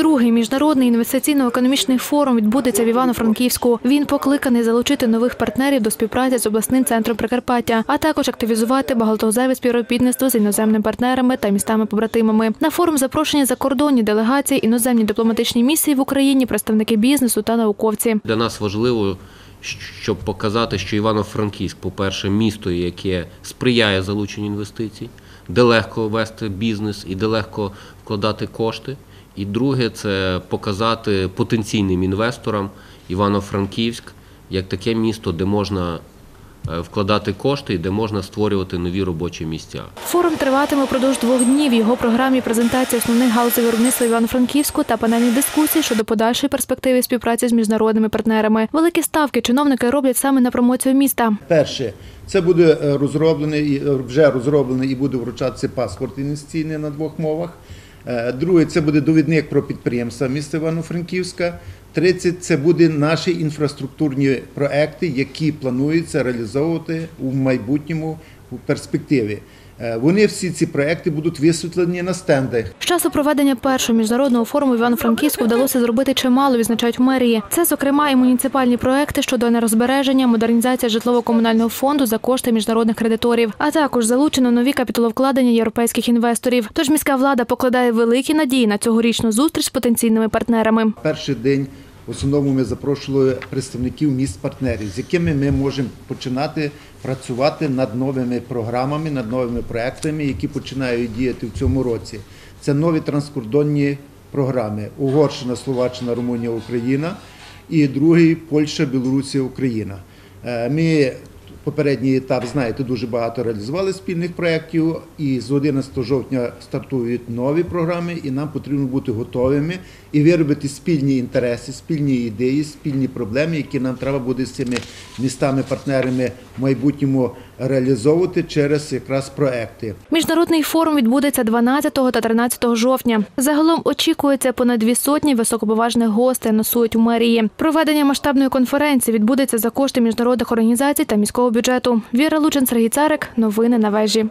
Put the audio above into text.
Другий міжнародний інвестиційно-економічний форум відбудеться в Івано-Франківську. Він покликаний залучити нових партнерів до співпраці з обласним центром Прикарпаття, а також активізувати багатоузеве співробітництво з іноземними партнерами та містами-побратимами. На форум запрошені закордонні делегації, іноземні дипломатичні місії в Україні, представники бізнесу та науковці. Для нас важливо, щоб показати, що Івано-Франківськ, по-перше, місто, яке сприяє залученню інвестицій, де легко вести бізнес і де легко вкладати кошти. І друге, це показати потенційним інвесторам Івано-Франківськ як таке місто, де можна е, вкладати кошти і де можна створювати нові робочі місця. Форум триватиме впродовж двох днів. В Його програмі презентація основних галузей виробництва Івано-Франківську та панельні дискусії щодо подальшої перспективи співпраці з міжнародними партнерами. Великі ставки чиновники роблять саме на промоцію міста. Перше, це буде е, розроблений е, вже розроблений і буде вручатися паспорт інвестиційний на двох мовах. Е, Друге, це буде довідник про підприємства міста Івано-Франківська. 30 – це буде наші інфраструктурні проекти, які планується реалізовувати у майбутньому у перспективі. Е, Вони всі ці проекти будуть висвітлені на стендах. З часу проведення першого міжнародного форуму в Івано-Франківську вдалося зробити чимало, відзначають мерії. Це, зокрема, і муніципальні проекти щодо енергозбереження, модернізація житлово-комунального фонду за кошти міжнародних кредиторів, а також залучено нові капіталовкладення європейських інвесторів. Тож міська влада покладає великі надії на цьогорічну зустріч з потенційними партнерами. Перший день в основному ми запрошували представників міст-партнерів, з якими ми можемо починати працювати над новими програмами, над новими проектами, які починають діяти в цьому році. Це нові транскордонні програми: Угорщина, Словаччина, Румунія, Україна і другий Польща, Білорусія, Україна. Е, Ми попередній етап, знаєте, дуже багато реалізували спільних проєктів, і з 11 жовтня стартують нові програми, і нам потрібно бути готовими і виробити спільні інтереси, спільні ідеї, спільні проблеми, які нам треба буде з цими містами-партнерами в майбутньому реалізовувати через якраз проекти. Міжнародний форум відбудеться 12 та 13 жовтня. Загалом очікується понад дві сотні високоповажних гостей носують у мерії. Проведення масштабної конференції відбудеться за кошти міжнародних організацій та міського бюджету. Віра Лучин, Сергій Царик. Новини на вежі.